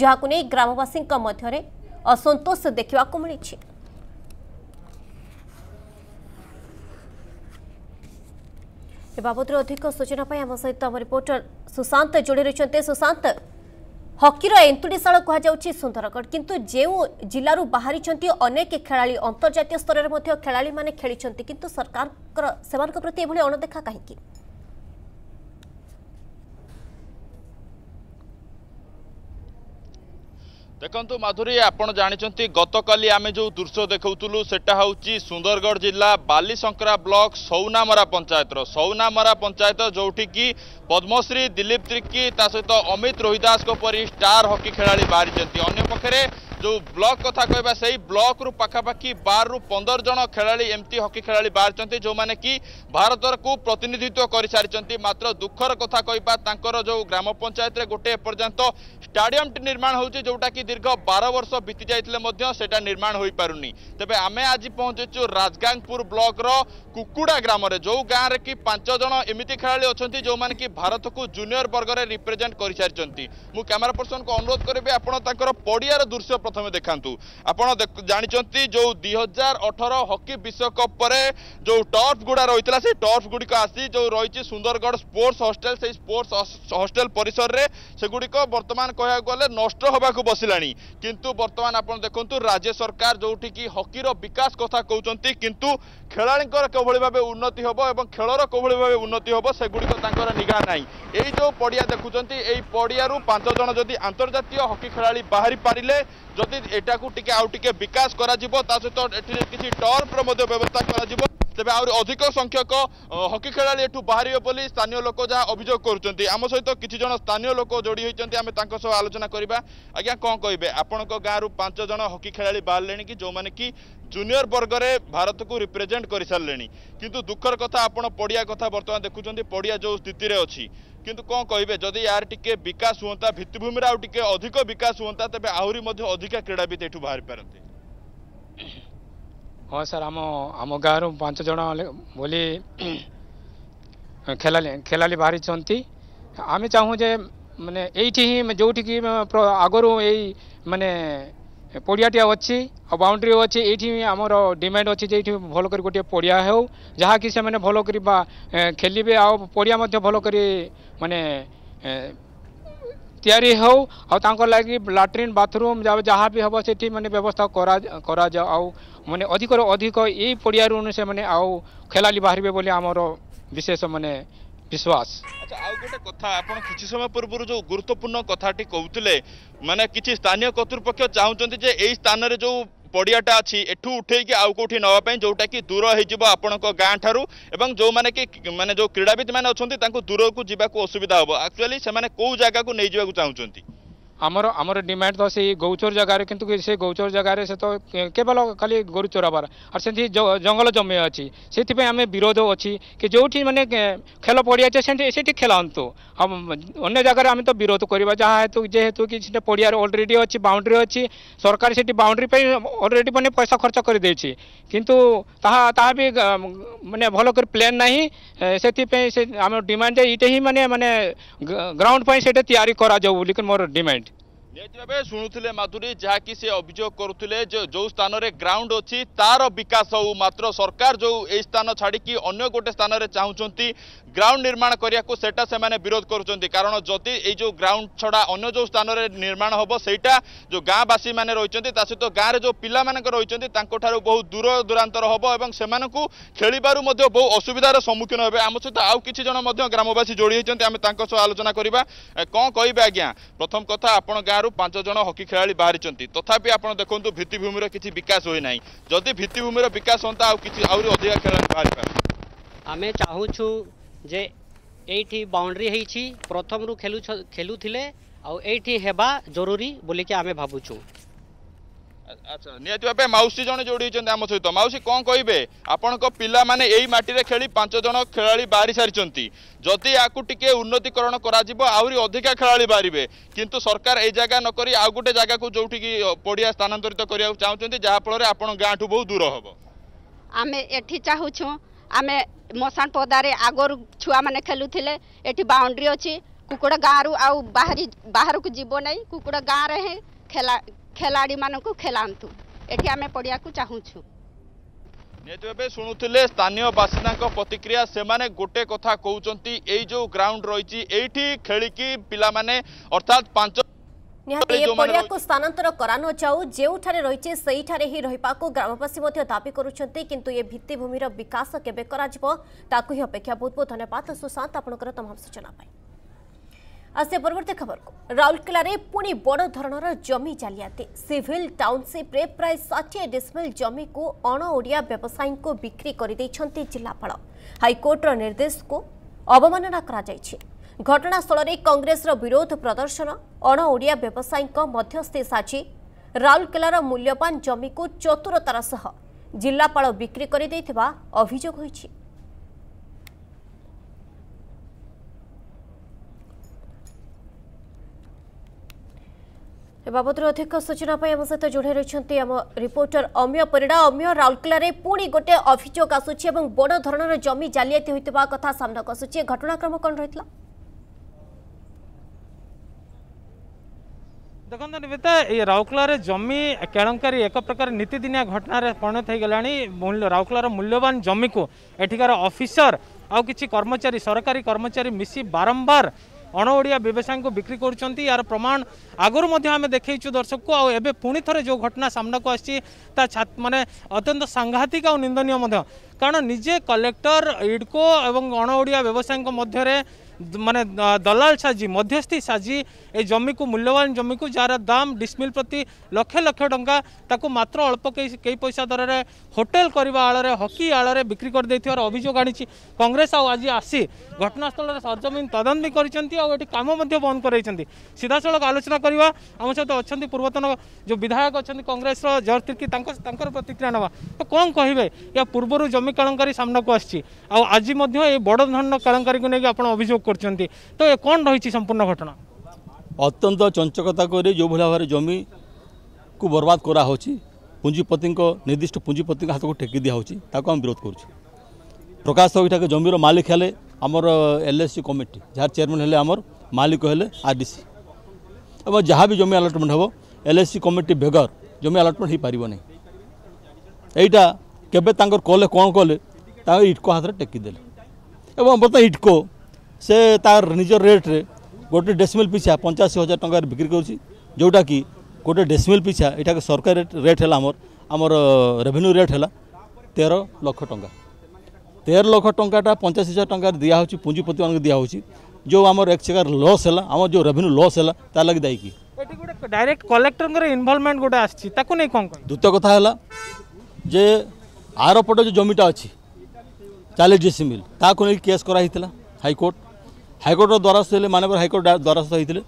ଯାହାକୁ ନେଇ ଗ୍ରାମବାସୀଙ୍କ ମଧ୍ୟରେ ଅସନ୍ତୋଷ ଦେଖିବାକୁ ମିଳିଛି এ বাবদে অধিক সূচনা পাই আমার সহিত আমার রিপোর্টর সুশান্ত যোড়ি রয়েছেন সুশান্ত হকির এন্তুড়িশাল কুহযাচ্ছে সুন্দরগড় কিন্তু যে জেলার বাহারি অনেক খেলাড়ি অন্তর্জাতীয় স্তরের মধ্যে খেলাড়ি মানে খেলি কিন্তু সরকার সেমান প্রত্যেক এভাবে অণদেখা কী ଦେଖନ୍ତୁ ମାଧୁରୀ ଆପଣ ଜାଣିଛନ୍ତି ଗତକାଲି ଆମେ ଯେଉଁ ଦୃଶ୍ୟ ଦେଖାଉଥିଲୁ ସେଟା ହେଉଛି ସୁନ୍ଦରଗଡ଼ ଜିଲ୍ଲା ବାଲିଶଙ୍କରା ବ୍ଲକ ସୌନାମରା ପଞ୍ଚାୟତର ସୌନାମରା ପଞ୍ଚାୟତ ଯେଉଁଠିକି ପଦ୍ମଶ୍ରୀ ଦିଲ୍ଲୀପ ତ୍ରିକି ତା ସହିତ ଅମିତ ରୋହିଦାସଙ୍କ ପରି ଷ୍ଟାର ହକି ଖେଳାଳି ବାହାରିଛନ୍ତି ଅନ୍ୟପକ୍ଷରେ ଯେଉଁ ବ୍ଲକ୍ କଥା କହିବା ସେହି ବ୍ଲକ୍ରୁ ପାଖାପାଖି ବାରରୁ ପନ୍ଦର ଜଣ ଖେଳାଳି ଏମିତି ହକି ଖେଳାଳି ବାହାରିଛନ୍ତି ଯେଉଁମାନେ କି ଭାରତକୁ ପ୍ରତିନିଧିତ୍ୱ କରିସାରିଛନ୍ତି ମାତ୍ର ଦୁଃଖର କଥା କହିବା ତାଙ୍କର ଯେଉଁ ଗ୍ରାମ ପଞ୍ଚାୟତରେ ଗୋଟେ ଏପର୍ଯ୍ୟନ୍ତ ଷ୍ଟାଡିୟମଟି ନିର୍ମାଣ ହେଉଛି ଯେଉଁଟାକି ଦୀର୍ଘ ବାର ବର୍ଷ ବିତି ଯାଇଥିଲେ ମଧ୍ୟ ସେଟା ନିର୍ମାଣ ହୋଇପାରୁନି ତେବେ ଆମେ ଆଜି ପହଞ୍ଚିଛୁ ରାଜଗାଙ୍ଗପୁର ବ୍ଲକ୍ର କୁକୁଡ଼ା ଗ୍ରାମରେ ଯେଉଁ ଗାଁରେ କି ପାଞ୍ଚ ଜଣ ଏମିତି ଖେଳାଳି ଅଛନ୍ତି ଯେଉଁମାନେ କି ଭାରତକୁ ଜୁନିୟର ବର୍ଗରେ ରିପ୍ରେଜେଣ୍ଟ କରିସାରିଛନ୍ତି ମୁଁ କ୍ୟାମେରା ପର୍ସନକୁ ଅନୁରୋଧ କରିବି ଆପଣ ତାଙ୍କର ପଡ଼ିଆର ଦୃଶ୍ୟ ପ୍ରଥମେ ଦେଖାନ୍ତୁ ଆପଣ ଜାଣିଛନ୍ତି ଯେଉଁ ଦୁଇ ହଜାର ଅଠର ହକି ବିଶ୍ୱକପ ପରେ ଯେଉଁ ଟର୍ଫ ଗୁଡ଼ା ରହିଥିଲା ସେଇ ଟର୍ଫ ଗୁଡ଼ିକ ଆସି ଯେଉଁ ରହିଛି ସୁନ୍ଦରଗଡ଼ ସ୍ପୋର୍ଟସ ହଷ୍ଟେଲ ସେଇ ସ୍ପୋର୍ଟସ ହଷ୍ଟେଲ ପରିସରରେ ସେଗୁଡ଼ିକ ବର୍ତ୍ତମାନ କହିବାକୁ ଗଲେ ନଷ୍ଟ ହେବାକୁ ବସିଲାଣି କିନ୍ତୁ ବର୍ତ୍ତମାନ ଆପଣ ଦେଖନ୍ତୁ ରାଜ୍ୟ ସରକାର ଯେଉଁଠିକି ହକିର ବିକାଶ କଥା କହୁଛନ୍ତି କିନ୍ତୁ ଖେଳାଳିଙ୍କର କେଉଁଭଳି ଭାବେ ଉନ୍ନତି ହେବ ଏବଂ ଖେଳର କେଉଁଭଳି ଭାବେ ଉନ୍ନତି ହେବ ସେଗୁଡ଼ିକ ତାଙ୍କର ନିଘା ନାହିଁ ଏଇ ଯେଉଁ ପଡ଼ିଆ ଦେଖୁଛନ୍ତି ଏଇ ପଡ଼ିଆରୁ ପାଞ୍ଚ ଜଣ ଯଦି ଆନ୍ତର୍ଜାତୀୟ ହକି ଖେଳାଳି ବାହାରି ପାରିଲେ ଯଦି ଏଟାକୁ ଟିକେ ଆଉ ଟିକେ ବିକାଶ କରାଯିବ ତା ସହିତ ଏଥିରେ କିଛି ଟର୍ମର ମଧ୍ୟ ବ୍ୟବସ୍ଥା କରାଯିବ ତେବେ ଆହୁରି ଅଧିକ ସଂଖ୍ୟକ ହକି ଖେଳାଳି ଏଠୁ ବାହାରିବେ ବୋଲି ସ୍ଥାନୀୟ ଲୋକ ଯାହା ଅଭିଯୋଗ କରୁଛନ୍ତି ଆମ ସହିତ କିଛି ଜଣ ସ୍ଥାନୀୟ ଲୋକ ଯୋଡ଼ି ହୋଇଛନ୍ତି ଆମେ ତାଙ୍କ ସହ ଆଲୋଚନା କରିବା ଆଜ୍ଞା କ'ଣ କହିବେ ଆପଣଙ୍କ ଗାଁରୁ ପାଞ୍ଚ ଜଣ ହକି ଖେଳାଳି ବାହାରିଲେଣି କି ଯେଉଁମାନେ କି জুনিয়র বর্গরে ভারতকে রিপ্রেজেন্ট করে সারে কিন্তু দুঃখর কথা আপনার পড়িয়া কথা বর্তমান দেখুম পড়িয়া যে স্থিতরে অ କିନ୍ତୁ କ'ଣ କହିବେ ଯଦି ୟାର ଟିକେ ବିକାଶ ହୁଅନ୍ତା ଭିତ୍ତିଭୂମିର ଆଉ ଟିକେ ଅଧିକ ବିକାଶ ହୁଅନ୍ତା ତେବେ ଆହୁରି ମଧ୍ୟ ଅଧିକା କ୍ରୀଡ଼ାବିତ ଏଠୁ ବାହାରି ପାରନ୍ତି ହଁ ସାର୍ ଆମ ଆମ ଗାଁରୁ ପାଞ୍ଚ ଜଣ ବୋଲି ଖେଳାଳି ଖେଳାଳି ବାହାରିଛନ୍ତି ଆମେ ଚାହୁଁ ଯେ ମାନେ ଏଇଠି ହିଁ ଯେଉଁଠିକି ଆଗରୁ ଏଇ ମାନେ पड़िया अच्छी बाउंड्री अच्छे ये आमर डिमाण अच्छे ये भल कर गोटे पड़िया हो जहाँकि भल कर खेल आड़िया भल कर मानने तैयारी हो लाट्रीन बाथरूम जहाँ भी हम से मैंने व्यवस्था कर मैंने अधिक अधिक यही पड़िया से मैंने आउ खेला बाहर बोली आमर विशेष मैंने ବିଶ୍ୱାସ ଆଚ୍ଛା ଆଉ ଗୋଟେ କଥା ଆପଣ କିଛି ସମୟ ପୂର୍ବରୁ ଯୋଉ ଗୁରୁତ୍ୱପୂର୍ଣ୍ଣ କଥାଟି କହୁଥିଲେ ମାନେ କିଛି ସ୍ଥାନୀୟ କର୍ତ୍ତୃପକ୍ଷ ଚାହୁଁଛନ୍ତି ଯେ ଏଇ ସ୍ଥାନରେ ଯୋଉ ପଡ଼ିଆଟା ଅଛି ଏଠୁ ଉଠେଇକି ଆଉ କେଉଁଠି ନେବା ପାଇଁ ଯୋଉଟାକି ଦୂର ହେଇଯିବ ଆପଣଙ୍କ ଗାଁ ଏବଂ ଯୋଉମାନେ କି ମାନେ ଯୋଉ କ୍ରୀଡ଼ାବିତ ଅଛନ୍ତି ତାଙ୍କୁ ଦୂରକୁ ଯିବାକୁ ଅସୁବିଧା ହବ ଆକ୍ଚୁଆଲି ସେମାନେ କୋଉ ଜାଗାକୁ ନେଇଯିବାକୁ ଚାହୁଁଛନ୍ତି आमर आमर डिमांड तो सही गौचर जगार कि गौचर जगार से तो केवल खाली गोर चोरबार और से जंगल जमी अच्छी से आम विरोध अच्छी कि जो मानने खेल पड़िया से खेलांतु अन्य जगार आम तो विरोध करवा जहाँ जेहेतु कि पड़िया अलरेडी अच्छी बाउंड्री अच्छी सरकार से बाउंड्री पर अलरेडी मैंने पैसा खर्च कर दे कितु भी मानने भलक प्लेन ना से आम डिमांड ये ही मानने मानने ग्राउंड पर मोर डिमांड ନିହାତି ଶୁଣୁଥିଲେ ମାଧୁରୀ ଯାହାକି ସେ ଅଭିଯୋଗ କରୁଥିଲେ ଯେ ଯେଉଁ ସ୍ଥାନରେ ଗ୍ରାଉଣ୍ଡ ଅଛି ତାର ବିକାଶ ହଉ ମାତ୍ର ସରକାର ଯେଉଁ ଏହି ସ୍ଥାନ ଛାଡ଼ିକି ଅନ୍ୟ ଗୋଟେ ସ୍ଥାନରେ ଚାହୁଁଛନ୍ତି ଗ୍ରାଉଣ୍ଡ ନିର୍ମାଣ କରିବାକୁ ସେଟା ସେମାନେ ବିରୋଧ କରୁଛନ୍ତି କାରଣ ଯଦି ଏଇ ଯେଉଁ ଗ୍ରାଉଣ୍ଡ ଛଡ଼ା ଅନ୍ୟ ଯେଉଁ ସ୍ଥାନରେ ନିର୍ମାଣ ହେବ ସେଇଟା ଯେଉଁ ଗାଁବାସୀମାନେ ରହିଛନ୍ତି ତା ସହିତ ଗାଁରେ ଯେଉଁ ପିଲାମାନଙ୍କ ରହିଛନ୍ତି ତାଙ୍କଠାରୁ ବହୁ ଦୂର ଦୂରାନ୍ତର ହେବ ଏବଂ ସେମାନଙ୍କୁ ଖେଳିବାରୁ ମଧ୍ୟ ବହୁ ଅସୁବିଧାର ସମ୍ମୁଖୀନ ହେବେ ଆମ ସହିତ ଆଉ କିଛି ଜଣ ମଧ୍ୟ ଗ୍ରାମବାସୀ ଯୋଡ଼ି ହୋଇଛନ୍ତି ଆମେ ତାଙ୍କ ସହ ଆଲୋଚନା କରିବା କ'ଣ କହିବେ ଆଜ୍ଞା ପ୍ରଥମ କଥା ଆପଣ ଗାଁ ଚାରିରୁ ପାଞ୍ଚ ଜଣ ହକି ଖେଳାଳି ବାହାରିଛନ୍ତି ତଥାପି ଆପଣ ଦେଖନ୍ତୁ ଭିତ୍ତିଭୂମିର କିଛି ବିକାଶ ହୋଇନାହିଁ ଯଦି ଭିତ୍ତିଭୂମିର ବିକାଶ ହୁଅନ୍ତା ଆଉ କିଛି ଆହୁରି ଅଧିକା ଖେଳାଳି ବାହାରିପାରନ୍ତେ ଆମେ ଚାହୁଁଛୁ ଯେ ଏଇଠି ବାଉଣ୍ଡ୍ରି ହେଇଛି ପ୍ରଥମରୁ ଖେଳୁ ଖେଳୁଥିଲେ ଆଉ ଏଇଠି ହେବା ଜରୁରୀ ବୋଲିକି ଆମେ ଭାବୁଛୁ আচ্ছা নিহতি ভাবে মাউসী জন যোড়ি হয়েছেন আমার সহ মাউসী কম কহবে আপনার পিলা মানে এই মাটি খেলি পাঁচ জন খেলাড়ি বাহারি সারি যদি আকু টিকে উন্নতিকরণ করা আহরি অধিকা খেলাড়ি বাহারে কিন্তু সরকার এই জায়গা নক আউ গোটে জায়গা যেটি কি পড়িয়া স্থানান্তরিত করা চাহুন যাফলের আপনার গাঁঠু বহু দূর হব আমি এটি চাহুছু আমি মশান পদারে আগর ছুয়া মানে খেলুলে এটি বাউন্ডারি অ কুকুড়া গাঁরু আউ বাহারি বাহারকু যাব না কুকুড়া গাঁরে হে খেলা ଖେଳାଳିମାନଙ୍କୁ ଖେଳାନ୍ତୁ ଏଠି ଆମେ ପଡ଼ିଆକୁ ଚାହୁଁଛୁ ନିହାତି ଭାବେ ଶୁଣୁଥିଲେ ସ୍ଥାନୀୟ ବାସିନ୍ଦାଙ୍କ ପ୍ରତିକ୍ରିୟା ସେମାନେ ଗୋଟେ କଥା କହୁଛନ୍ତି ଏଇ ଯେଉଁ ଗ୍ରାଉଣ୍ଡ ରହିଛି ଏଇଠି ଖେଳିକି ପିଲାମାନେ ଅର୍ଥାତ୍ ପାଞ୍ଚ ନିହାତି ଏ ପଡ଼ିଆକୁ ସ୍ଥାନାନ୍ତର କରାନଯାଉ ଯେଉଁଠାରେ ରହିଛି ସେହିଠାରେ ହିଁ ରହିବାକୁ ଗ୍ରାମବାସୀ ମଧ୍ୟ ଦାବି କରୁଛନ୍ତି କିନ୍ତୁ ଏ ଭିତ୍ତିଭୂମିର ବିକାଶ କେବେ କରାଯିବ ତାକୁ ହିଁ ଅପେକ୍ଷା ବହୁତ ବହୁତ ଧନ୍ୟବାଦ ସୁଶାନ୍ତ ଆପଣଙ୍କର ତମାମ ସୂଚନା ପାଇଁ আসে পরবর্তী খবর রাউরকেলায় পুঁ বড় ধরনের জমি জালিয়াতি সিভিল টাউনশিপ্রে প্রায় ষাঠিয়ে ডিসমিল জমি অণওড়িয়া ব্যবসায়ী বিক্রি করে জেলাপাল হাইকোর্টর নির্দেশক অবমাননা করা যাইছে ঘটনাস্থলের কংগ্রেসর বিরোধ প্রদর্শন অণওড়িয়া ব্যবসায়ী মধ্যস্থি সাজি রাউরকেলার মূল্যবান জমি চতুরতার সহ জেলাপাল বিক্রি করে অভিযোগ হয়েছে ବାବଦରେ ଅଧିକ ସୂଚନା ପାଇଁ ଆମ ସହିତ ଯୋଡ଼ାଇ ରହିଛନ୍ତି ଆମ ରିପୋର୍ଟର ଅମୀୟ ପରିଡ଼ା ଅମୀୟ ରାଉରକେଲାରେ ପୁଣି ଗୋଟିଏ ଅଭିଯୋଗ ଆସୁଛି ଏବଂ ବଡ଼ ଧରଣର ଜମି ଜାଲିଆତି ହୋଇଥିବା କଥା ସାମ୍ନାକୁ ଆସୁଛି ଏ ଘଟଣାକ୍ରମ କ'ଣ ରହିଥିଲା ଦେଖନ୍ତୁ ନିବେଦା ଏ ରାଉରକେଲାରେ ଜମି କେଳଙ୍କାରୀ ଏକ ପ୍ରକାର ନୀତିଦିନିଆ ଘଟଣାରେ ପରିଣତ ହୋଇଗଲାଣି ମୂଲ୍ୟ ରାଉରକେଲାର ମୂଲ୍ୟବାନ ଜମିକୁ ଏଠିକାର ଅଫିସର ଆଉ କିଛି କର୍ମଚାରୀ ସରକାରୀ କର୍ମଚାରୀ ମିଶି ବାରମ୍ବାର অণওড়িয়া ব্যবসায়ী বিক্রি করছেন ইয়ার প্রমাণ আগর আমি দেখাইছু দর্শকু আবে পুঁ থরে যে ঘটনা সামনাকু আসছে তা মানে অত্যন্ত সাংঘাতিক আ নিন্দনীয় কারণ নিজে কলেক্টর ইডকো এবং অণওড়িয়া ব্যবসায়ী মধ্যে মানে দলাল সাজি মধ্যস্থী সাজি এই জমিকু মূল্যবান জমিকু যার দাম ডিসমিল প্রতি লক্ষ লক্ষ টঙ্কা তাকে মাত্র অল্প কেই পয়সা দরের হোটেল করা আড়ে হকি আড়ে বিক্রি করে দেওয়ার অভিযোগ আনিছি কংগ্রেস আজি আসি ঘটনাস্থলের সরজমিন তদন্ত বি করেছেন আটি কাম বন্ধ করাইছেন সিধাসলখ আলোচনা করা আমার সহ অনেক পূর্বতন যে বিধায়ক অনেক কংগ্রেসর জর্জ তির্কি তাঁর প্রতিক্রিয়া নেওয়া তো কম কহবে ইয়া পূর্বর জমি কেলেঙ্কারি সামনাকু আসছে আজ এই বড় ধরনের কেলেঙ্কারি আপনার অভিযোগ করছেন করছেন তো কন রয়েছে সম্পূর্ণ ঘটনা অত্যন্ত চঞ্চকতা করে যে ভাবে জমি কু বরবাদ করা হচ্ছে পুঁজিপতি নির্দিষ্ট পুঁজিপতি হাতক টেকি দিয়া হচ্ছে তাকে আমি বিরোধ করছি প্রকাশ সহিটাকে জমির মালিক হলে আমার এলএসসি কমিটি যার চেয়ারম্যান হলে আমার মালিক হলে আরডিসি এবং যা বি জমি আলটমেন্ট হব এলএসসি কমিটি বেগর জমি আলটমেন্ট হয়ে পার না এইটা কেবে তাঙ্কর কলে কম কলে তাঙ্কর ইটকো হাতরে টেকি দেলে এবং বর্তমান ইটকো ସେ ତାର ନିଜ ରେଟ୍ରେ ଗୋଟେ ଡେସିମିଲ୍ ପିଛା ପଞ୍ଚାଅଶୀ ହଜାର ଟଙ୍କାରେ ବିକ୍ରି କରୁଛି ଯେଉଁଟାକି ଗୋଟେ ଡେସିମିଲ୍ ପିଛା ଏଇଟାକୁ ସରକାରୀ ରେଟ୍ ହେଲା ଆମର ଆମର ରେଭିନ୍ୟୁ ରେଟ୍ ହେଲା ତେର ଲକ୍ଷ ଟଙ୍କା ତେର ଲକ୍ଷ ଟଙ୍କାଟା ପଞ୍ଚାଅଶୀ ହଜାର ଟଙ୍କାରେ ଦିଆହେଉଛି ପୁଞ୍ଜିପତିମାନଙ୍କୁ ଦିଆହେଉଛି ଯେଉଁ ଆମର ଏକ ଜାଗାରେ ଲସ୍ ହେଲା ଆମର ଯେଉଁ ରେଭିନ୍ୟୁ ଲସ୍ ହେଲା ତା ଲାଗି ଦାୟୀକି ଏଠି ଗୋଟେ ଡାଇରେକ୍ଟ କଲେକ୍ଟରଙ୍କର ଇନଭଲ୍ଭମେଣ୍ଟ ଗୋଟେ ଆସିଛି ତାକୁ ନେଇ କ'ଣ ଦ୍ୱିତୀୟ କଥା ହେଲା ଯେ ଆରପଟେ ଯେଉଁ ଜମିଟା ଅଛି ଚାଳିଶ ଡେସିମିଲ୍ ତାକୁ ନେଇକି କେସ୍ କରାହେଇଥିଲା ହାଇକୋର୍ଟ ହାଇକୋର୍ଟର ଦ୍ୱାରସ୍ଥ ହେଲେ ମାନ୍ୟବର ହାଇକୋର୍ଟ ଦ୍ୱାରସ୍ଥ ହୋଇଥିଲେ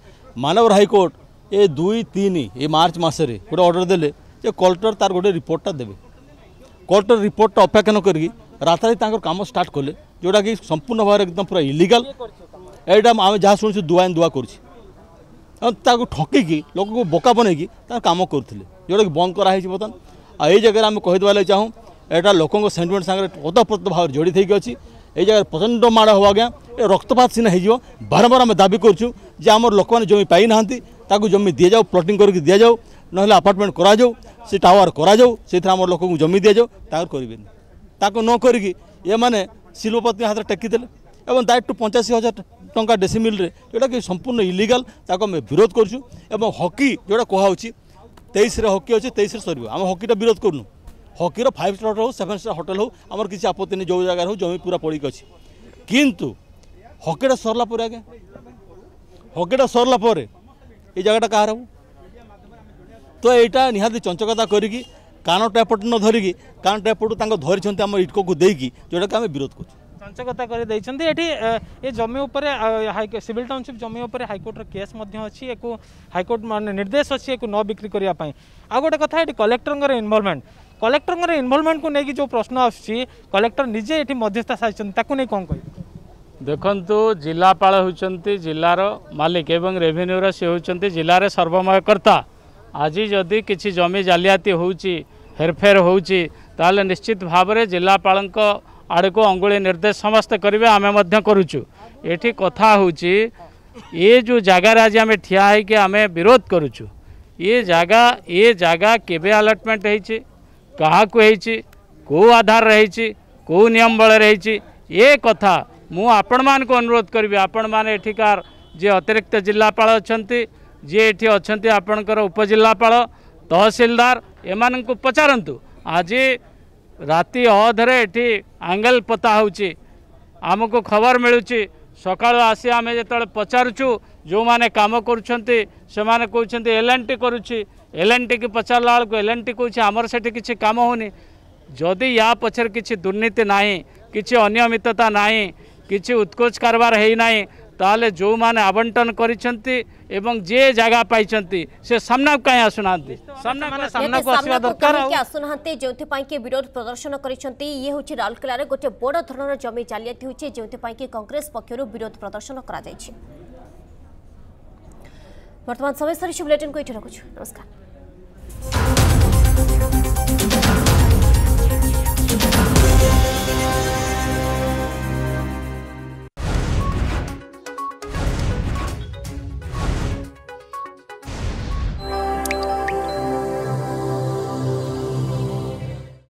ମାନ୍ୟବର ହାଇକୋର୍ଟ ଏ ଦୁଇ ତିନି ଏ ମାର୍ଚ୍ଚ ମାସରେ ଗୋଟେ ଅର୍ଡ଼ର ଦେଲେ ଯେ କଲେକ୍ଟର ତାର ଗୋଟେ ରିପୋର୍ଟଟା ଦେବେ କଲେକ୍ଟର ରିପୋର୍ଟଟା ଅପେକ୍ଷା ନ କରିକି ରାତାରାତି ତାଙ୍କର କାମ ଷ୍ଟାର୍ଟ କଲେ ଯେଉଁଟାକି ସମ୍ପୂର୍ଣ୍ଣ ଭାବରେ ଏକଦମ ପୁରା ଇଲିଗାଲ ଏଇଟା ଆମେ ଯାହା ଶୁଣିଛୁ ଦୁଆ ଦୁଆ କରୁଛି ତାକୁ ଠକିକି ଲୋକକୁ ବୋକା ବନେଇକି ତାଙ୍କ କାମ କରୁଥିଲେ ଯେଉଁଟାକି ବନ୍ଦ କରାହେଇଛି ବର୍ତ୍ତମାନ ଆଉ ଏଇ ଜାଗାରେ ଆମେ କହିଦେବା ଲାଗି ଚାହୁଁ ଏଇଟା ଲୋକଙ୍କ ସେଣ୍ଟିମେଣ୍ଟ ସାଙ୍ଗରେ ଓତପ୍ରୋତ ଭାବରେ ଜଡ଼ିତ ହେଇକି ଅଛି এই জায়গায় প্রচণ্ড মাଡ଼ ହେବ ଆଜ୍ଞା ଏ ରକ୍ତପାତ ସିନା ହେଇଯିବ ବାରମ୍ବାର ଆମେ ଦାବି କରୁଛୁ ଯେ ଆମର ଲୋକମାନେ ଜମି ପାଇନାହାନ୍ତି ତାକୁ ଜମି ଦିଆଯାଉ ପ୍ଲଟିଂ କରିକି ଦିଆଯାଉ ନହେଲେ ଆପାର୍ଟମେଣ୍ଟ କରାଯାଉ ସେ ଟାୱାର କରାଯାଉ ସେଥିରେ ଆମର ଲୋକଙ୍କୁ ଜମି ଦିଆଯାଉ ତାଙ୍କର କରିବେନି ତାକୁ ନ କରିକି ଏମାନେ ଶିଳ୍ପପତିଙ୍କ ହାତରେ ଟେକିଦେଲେ এবং দায়িত্ব পঞ্চাশি হাজার টঙ্কা ডেসিমিলে যেটাকি সম্পূর্ণ ইলিগাল তাকে আমি বিরোধ করছু এবং হকি যেটা কুহা হচ্ছে তেইশে হকি অছে তেইশে সরব আমি হকিটা বিরোধ করুন হকির ফাইভ ষ্টার হোক সেভেন স্টার হোটেল হোক আমার কিছু আপত্তি নেই যে জায়গায় হোক জমি পুরা পড়ি অছে কিন্তু হকিটা সরলা পরে আগে হকিটা সরলা পরে এই জায়গাটা কাহার হব তো এইটা নিহাতি চঞ্চকতা করি কানটা এপট ন ধরিকি কানটা এপটু তাঙ্ক ধরিছন্তি আমার ইটকু দিয়ে যেটাকে আমি বিরোধ করছি চঞ্চকতা করে দিয়েছেন এটি এ জমি উপরে সিভিল টাউনশিপ জমি উপরে হাইকোর্টর কেস অ্যাকু হাইকোর্ট মানে নির্দেশ অ্যাকু ন বিক্রি করা আগে গোটে কথা এটি কলেক্টর ইনভলভমেন্ট କଲେକ୍ଟରଙ୍କର ଇନଭଲ୍ଭମେଣ୍ଟକୁ ନେଇକି ଯେଉଁ ପ୍ରଶ୍ନ ଆସୁଛି କଲେକ୍ଟର ନିଜେ ଏଠି ମଧ୍ୟସ୍ଥା ସାଜିଛନ୍ତି ତାକୁ ନେଇ କ'ଣ କହିବେ ଦେଖନ୍ତୁ ଜିଲ୍ଲାପାଳ ହେଉଛନ୍ତି ଜିଲ୍ଲାର ମାଲିକ ଏବଂ ରେଭିନ୍ୟୁର ସେ ହେଉଛନ୍ତି ଜିଲ୍ଲାରେ ସର୍ବମୟକର୍ତ୍ତା ଆଜି ଯଦି କିଛି ଜମି ଜାଲିଆତି ହେଉଛି ହେରଫେର ହେଉଛି ତାହେଲେ ନିଶ୍ଚିତ ଭାବରେ ଜିଲ୍ଲାପାଳଙ୍କ ଆଡ଼କୁ ଅଙ୍ଗୁଳି ନିର୍ଦ୍ଦେଶ ସମସ୍ତେ କରିବେ ଆମେ ମଧ୍ୟ କରୁଛୁ ଏଠି କଥା ହେଉଛି ଏ ଯେଉଁ ଜାଗାରେ ଆଜି ଆମେ ଠିଆ ହେଇକି ଆମେ ବିରୋଧ କରୁଛୁ ଏ ଜାଗା ଏ ଜାଗା କେବେ ଆଲଟମେଣ୍ଟ ହେଇଛି କାହାକୁ ହେଇଛି କେଉଁ ଆଧାର ରହିଛି କେଉଁ ନିୟମ ବଳରେ ହେଇଛି ଏ କଥା ମୁଁ ଆପଣମାନଙ୍କୁ ଅନୁରୋଧ କରିବି ଆପଣମାନେ ଏଠିକାର ଯିଏ ଅତିରିକ୍ତ ଜିଲ୍ଲାପାଳ ଅଛନ୍ତି ଯିଏ ଏଠି ଅଛନ୍ତି ଆପଣଙ୍କର ଉପଜିଲ୍ଲାପାଳ ତହସିଲଦାର ଏମାନଙ୍କୁ ପଚାରନ୍ତୁ ଆଜି ରାତି ଅଧରେ ଏଠି ଆଙ୍ଗେଲ ପୋତା ହେଉଛି ଆମକୁ ଖବର ମିଳୁଛି ସକାଳୁ ଆସି ଆମେ ଯେତେବେଳେ ପଚାରୁଛୁ ଯେଉଁମାନେ କାମ କରୁଛନ୍ତି ସେମାନେ କହୁଛନ୍ତି ଏଲ୍ ଏନ୍ ଟି କରୁଛି ଏଲ୍ ଏନ୍ ଟିକି ପଚାରିଲା ବେଳକୁ ଏଲ୍ ଏନ୍ ଟି କହୁଛି ଆମର ସେଠି କିଛି କାମ ହେଉନି ଯଦି ୟା ପଛରେ କିଛି ଦୁର୍ନୀତି ନାହିଁ କିଛି ଅନିୟମିତତା ନାହିଁ କିଛି ଉତ୍କୋଚ କାରବାର ହେଇନାହିଁ ତାହେଲେ ଯେଉଁମାନେ ଆବଣ୍ଟନ କରିଛନ୍ତି ଏବଂ ଯିଏ ଜାଗା ପାଇଛନ୍ତି ସେ ସାମ୍ନାକୁ କାହିଁ ଆସୁନାହାନ୍ତି ସାମ୍ନାକୁ ଆସିବା ଦରକାର ଆସୁନାହାନ୍ତି ଯେଉଁଥିପାଇଁ କି ବିରୋଧ ପ୍ରଦର୍ଶନ କରିଛନ୍ତି ଇଏ ହେଉଛି ରାଉରକେଲାରେ ଗୋଟିଏ ବଡ଼ ଧରଣର ଜମି ଜାଲିଆତି ହୋଇଛି ଯେଉଁଥିପାଇଁ କି କଂଗ୍ରେସ ପକ୍ଷରୁ ବିରୋଧ ପ୍ରଦର୍ଶନ କରାଯାଇଛି ବର୍ତ୍ତମାନ ସମୟ ସରିଛି ବୁଲେଟିନ୍କୁ ଏଠି ରଖୁଛୁ ନମସ୍କାର